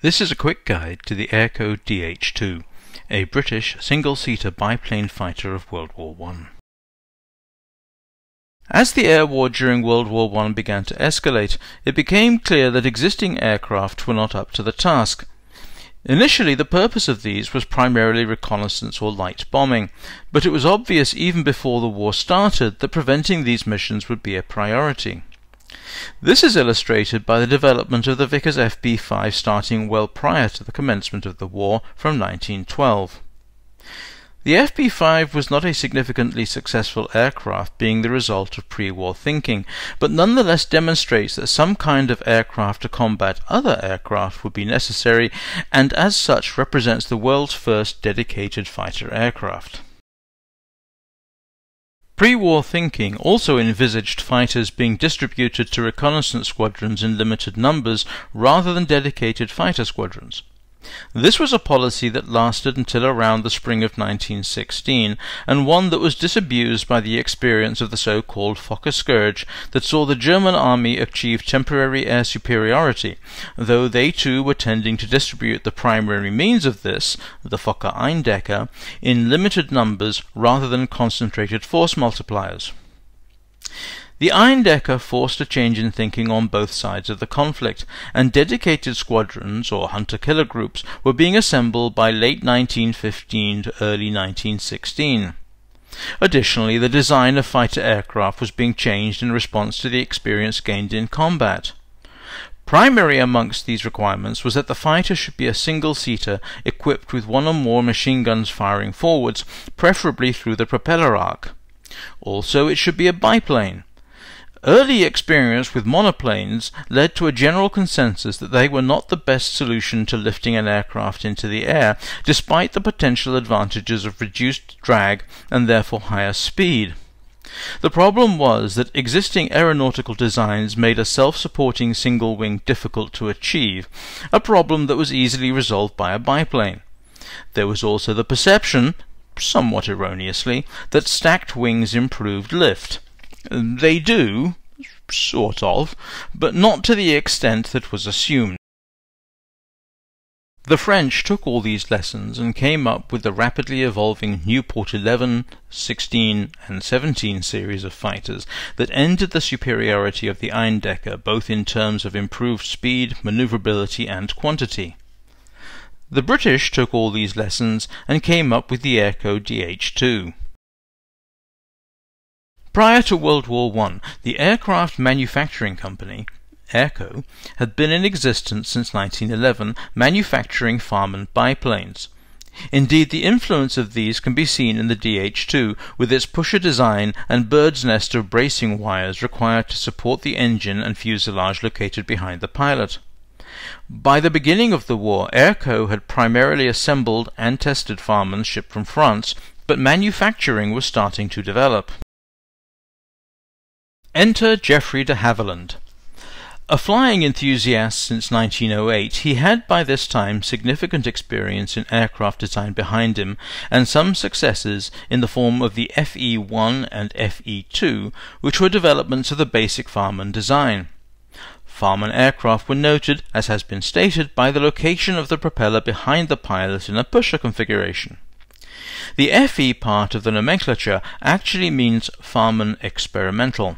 This is a quick guide to the Airco DH-2, a British single-seater biplane fighter of World War I. As the air war during World War I began to escalate, it became clear that existing aircraft were not up to the task. Initially, the purpose of these was primarily reconnaissance or light bombing, but it was obvious even before the war started that preventing these missions would be a priority. This is illustrated by the development of the Vickers FB-5 starting well prior to the commencement of the war from 1912. The FB-5 was not a significantly successful aircraft being the result of pre-war thinking, but nonetheless demonstrates that some kind of aircraft to combat other aircraft would be necessary and as such represents the world's first dedicated fighter aircraft. Pre-war thinking also envisaged fighters being distributed to reconnaissance squadrons in limited numbers rather than dedicated fighter squadrons. This was a policy that lasted until around the spring of 1916, and one that was disabused by the experience of the so-called Fokker Scourge that saw the German army achieve temporary air superiority, though they too were tending to distribute the primary means of this, the Fokker Eindecker, in limited numbers rather than concentrated force multipliers. The Eindecker forced a change in thinking on both sides of the conflict, and dedicated squadrons, or hunter-killer groups, were being assembled by late 1915 to early 1916. Additionally, the design of fighter aircraft was being changed in response to the experience gained in combat. Primary amongst these requirements was that the fighter should be a single-seater equipped with one or more machine guns firing forwards, preferably through the propeller arc. Also, it should be a biplane. Early experience with monoplanes led to a general consensus that they were not the best solution to lifting an aircraft into the air, despite the potential advantages of reduced drag and therefore higher speed. The problem was that existing aeronautical designs made a self-supporting single wing difficult to achieve, a problem that was easily resolved by a biplane. There was also the perception, somewhat erroneously, that stacked wings improved lift. They do, sort of, but not to the extent that was assumed. The French took all these lessons and came up with the rapidly evolving Nieuport 11, 16, and 17 series of fighters that ended the superiority of the Eindecker both in terms of improved speed, maneuverability, and quantity. The British took all these lessons and came up with the Airco DH-2. Prior to World War I, the aircraft manufacturing company, Airco, had been in existence since 1911, manufacturing Farman biplanes. Indeed, the influence of these can be seen in the DH-2, with its pusher design and bird's nest of bracing wires required to support the engine and fuselage located behind the pilot. By the beginning of the war, Airco had primarily assembled and tested Farmans shipped from France, but manufacturing was starting to develop. Enter Geoffrey de Havilland. A flying enthusiast since 1908, he had by this time significant experience in aircraft design behind him, and some successes in the form of the FE-1 and FE-2, which were developments of the basic Farman design. Farman aircraft were noted, as has been stated, by the location of the propeller behind the pilot in a pusher configuration. The FE part of the nomenclature actually means Farman Experimental.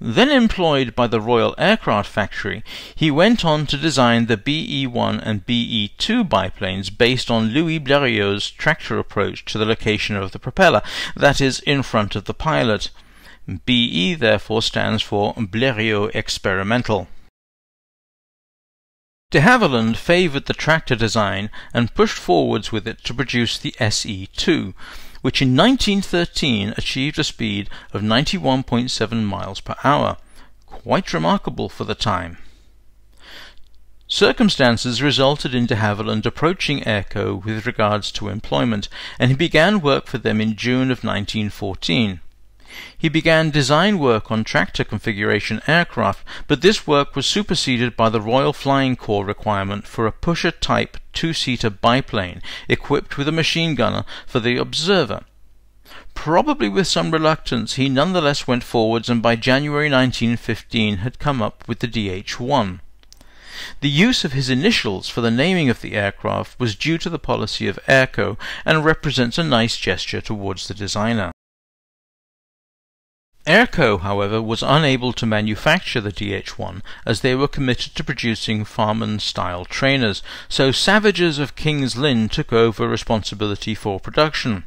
Then employed by the Royal Aircraft Factory, he went on to design the BE-1 and BE-2 biplanes based on Louis Blériot's tractor approach to the location of the propeller, that is, in front of the pilot. BE therefore stands for Blériot Experimental. De Havilland favoured the tractor design and pushed forwards with it to produce the SE-2, which in 1913 achieved a speed of 91.7 miles per hour, quite remarkable for the time. Circumstances resulted in de Havilland approaching Airco with regards to employment, and he began work for them in June of 1914. He began design work on tractor configuration aircraft, but this work was superseded by the Royal Flying Corps requirement for a pusher-type two-seater biplane equipped with a machine gunner for the observer. Probably with some reluctance, he nonetheless went forwards and by January 1915 had come up with the DH-1. The use of his initials for the naming of the aircraft was due to the policy of Airco and represents a nice gesture towards the designer. Airco, however, was unable to manufacture the DH-1 as they were committed to producing Farman-style trainers, so Savages of King's Lynn took over responsibility for production.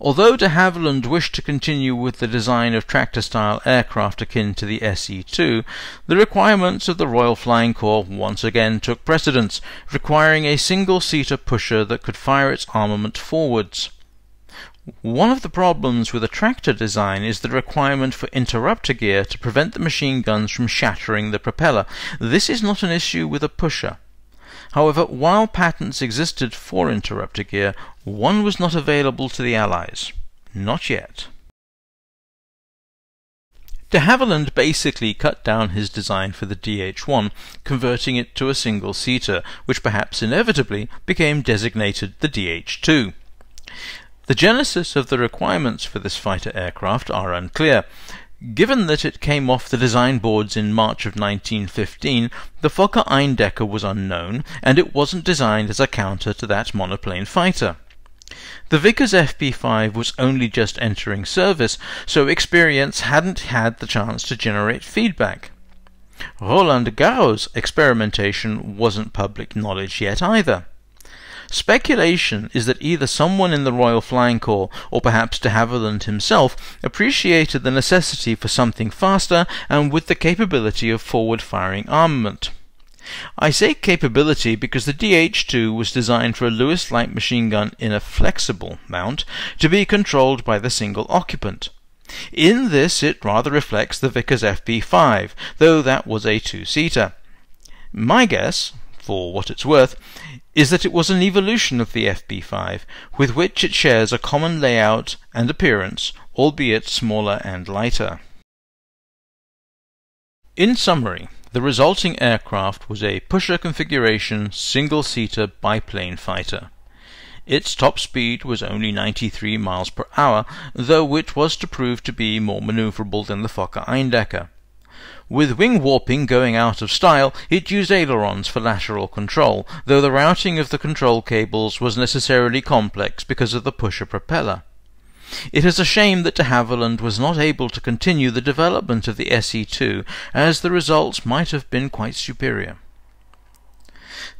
Although de Havilland wished to continue with the design of tractor-style aircraft akin to the SE-2, the requirements of the Royal Flying Corps once again took precedence, requiring a single-seater pusher that could fire its armament forwards. One of the problems with a tractor design is the requirement for interrupter gear to prevent the machine guns from shattering the propeller. This is not an issue with a pusher. However, while patents existed for interrupter gear, one was not available to the Allies. Not yet. De Havilland basically cut down his design for the DH-1, converting it to a single-seater, which perhaps inevitably became designated the DH-2. The genesis of the requirements for this fighter aircraft are unclear. Given that it came off the design boards in March of 1915, the Fokker Eindecker was unknown, and it wasn't designed as a counter to that monoplane fighter. The Vickers FB5 was only just entering service, so experience hadn't had the chance to generate feedback. Roland Garros experimentation wasn't public knowledge yet either. Speculation is that either someone in the Royal Flying Corps, or perhaps de Havilland himself, appreciated the necessity for something faster and with the capability of forward-firing armament. I say capability because the DH-2 was designed for a Lewis light machine gun in a flexible mount to be controlled by the single occupant. In this it rather reflects the Vickers FB5, though that was a two-seater. My guess, for what it's worth, is that it was an evolution of the FB5, with which it shares a common layout and appearance, albeit smaller and lighter. In summary, the resulting aircraft was a pusher configuration single-seater biplane fighter. Its top speed was only 93 miles per hour, though it was to prove to be more maneuverable than the Fokker Eindecker. With wing warping going out of style, it used ailerons for lateral control, though the routing of the control cables was necessarily complex because of the pusher propeller. It is a shame that de Havilland was not able to continue the development of the SE2, as the results might have been quite superior.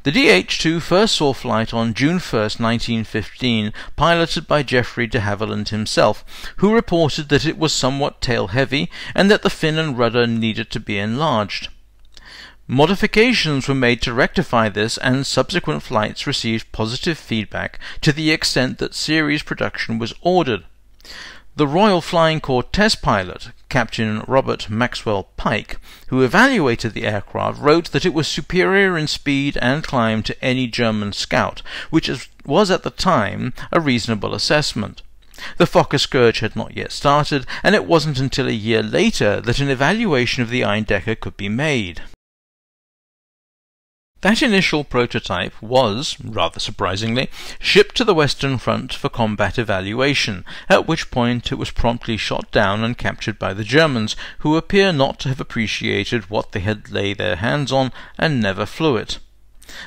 The DH-2 first saw flight on June 1, 1915, piloted by Geoffrey de Havilland himself, who reported that it was somewhat tail-heavy and that the fin and rudder needed to be enlarged. Modifications were made to rectify this, and subsequent flights received positive feedback to the extent that series production was ordered. The Royal Flying Corps test pilot, Captain Robert Maxwell Pike, who evaluated the aircraft, wrote that it was superior in speed and climb to any German scout, which was at the time a reasonable assessment. The Fokker Scourge had not yet started, and it wasn't until a year later that an evaluation of the Eindecker could be made. That initial prototype was, rather surprisingly, shipped to the Western Front for combat evaluation, at which point it was promptly shot down and captured by the Germans, who appear not to have appreciated what they had laid their hands on and never flew it.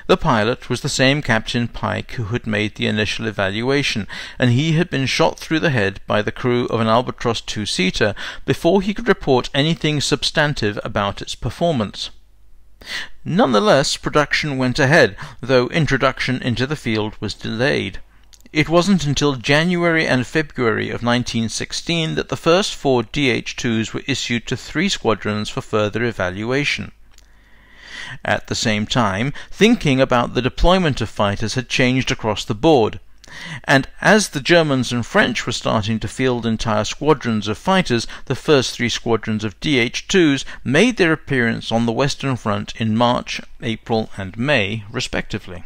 The pilot was the same Captain Pike who had made the initial evaluation, and he had been shot through the head by the crew of an Albatros two-seater before he could report anything substantive about its performance. Nonetheless, production went ahead, though introduction into the field was delayed. It wasn't until January and February of 1916 that the first four DH-2s were issued to three squadrons for further evaluation. At the same time, thinking about the deployment of fighters had changed across the board and as the Germans and French were starting to field entire squadrons of fighters, the first three squadrons of DH-2s made their appearance on the Western Front in March, April and May, respectively.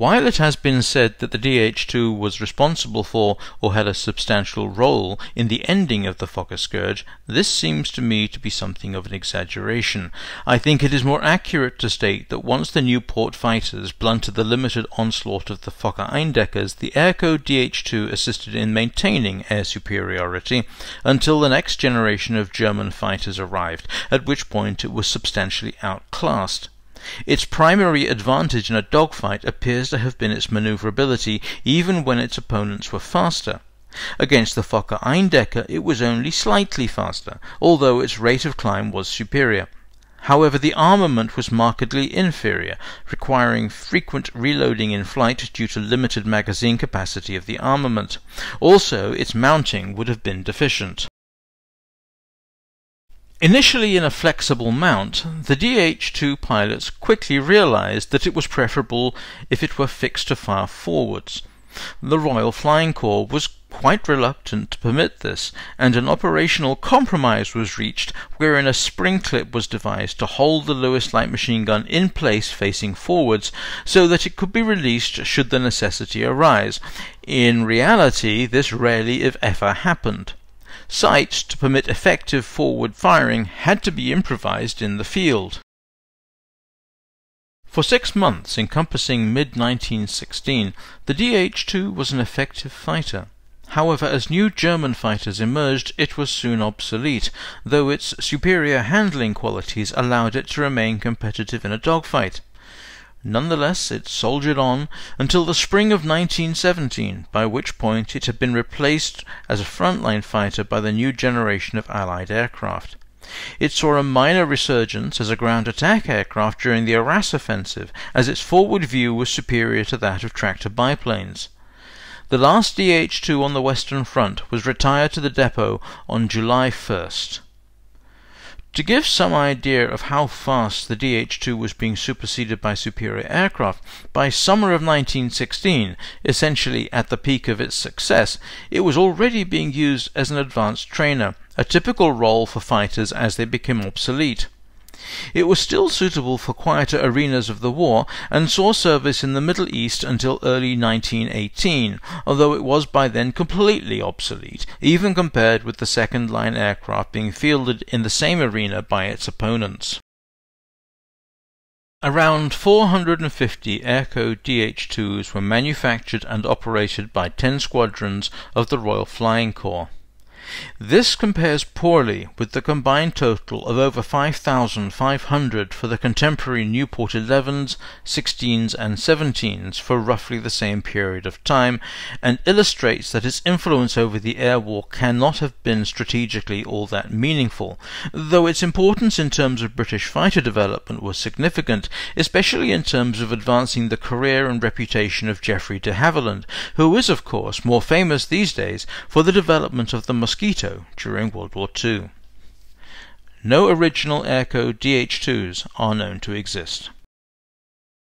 While it has been said that the DH2 was responsible for or had a substantial role in the ending of the Fokker scourge, this seems to me to be something of an exaggeration. I think it is more accurate to state that once the Nieuport fighters blunted the limited onslaught of the Fokker Eindeckers, the Airco DH2 assisted in maintaining air superiority until the next generation of German fighters arrived, at which point it was substantially outclassed. Its primary advantage in a dogfight appears to have been its maneuverability, even when its opponents were faster. Against the Fokker Eindecker it was only slightly faster, although its rate of climb was superior. However, the armament was markedly inferior, requiring frequent reloading in flight due to limited magazine capacity of the armament. Also, its mounting would have been deficient. Initially in a flexible mount, the DH-2 pilots quickly realized that it was preferable if it were fixed to fire forwards. The Royal Flying Corps was quite reluctant to permit this, and an operational compromise was reached wherein a spring clip was devised to hold the Lewis light machine gun in place facing forwards so that it could be released should the necessity arise. In reality, this rarely if ever happened. Sights to permit effective forward firing had to be improvised in the field. For six months, encompassing mid-1916, the DH-2 was an effective fighter. However, as new German fighters emerged, it was soon obsolete, though its superior handling qualities allowed it to remain competitive in a dogfight. Nonetheless, it soldiered on until the spring of 1917, by which point it had been replaced as a frontline fighter by the new generation of Allied aircraft. It saw a minor resurgence as a ground attack aircraft during the Arras offensive, as its forward view was superior to that of tractor biplanes. The last DH-2 on the Western Front was retired to the depot on July 1st. To give some idea of how fast the DH-2 was being superseded by superior aircraft, by summer of 1916, essentially at the peak of its success, it was already being used as an advanced trainer, a typical role for fighters as they became obsolete. It was still suitable for quieter arenas of the war, and saw service in the Middle East until early 1918, although it was by then completely obsolete, even compared with the second-line aircraft being fielded in the same arena by its opponents. Around 450 Airco DH-2s were manufactured and operated by 10 squadrons of the Royal Flying Corps. This compares poorly with the combined total of over 5,500 for the contemporary Nieuport 11s, 16s, and 17s for roughly the same period of time, and illustrates that its influence over the air war cannot have been strategically all that meaningful, though its importance in terms of British fighter development was significant, especially in terms of advancing the career and reputation of Geoffrey de Havilland, who is, of course, more famous these days for the development of the Mosquito during World War II. No original Airco DH-2s are known to exist.